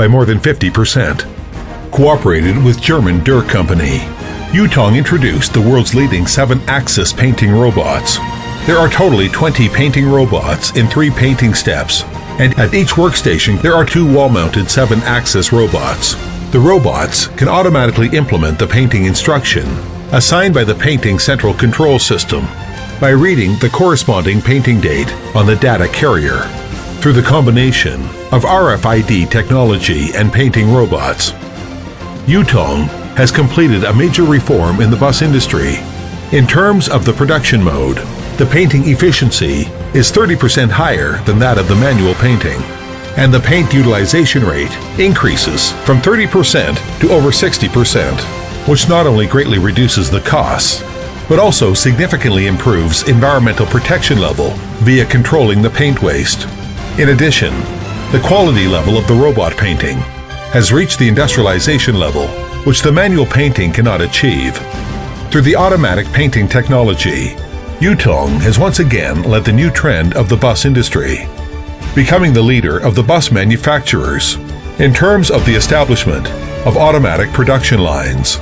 by more than 50%. Cooperated with German Dürr Company, Yutong introduced the world's leading 7-axis painting robots. There are totally 20 painting robots in three painting steps, and at each workstation there are two wall-mounted 7-axis robots. The robots can automatically implement the painting instruction assigned by the painting central control system by reading the corresponding painting date on the data carrier. Through the combination of RFID technology and painting robots, Yutong has completed a major reform in the bus industry. In terms of the production mode, the painting efficiency is 30% higher than that of the manual painting, and the paint utilization rate increases from 30% to over 60%, which not only greatly reduces the costs, but also significantly improves environmental protection level via controlling the paint waste. In addition, the quality level of the robot painting has reached the industrialization level which the manual painting cannot achieve. Through the automatic painting technology, Yutong has once again led the new trend of the bus industry, becoming the leader of the bus manufacturers in terms of the establishment of automatic production lines.